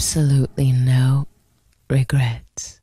absolutely no regrets.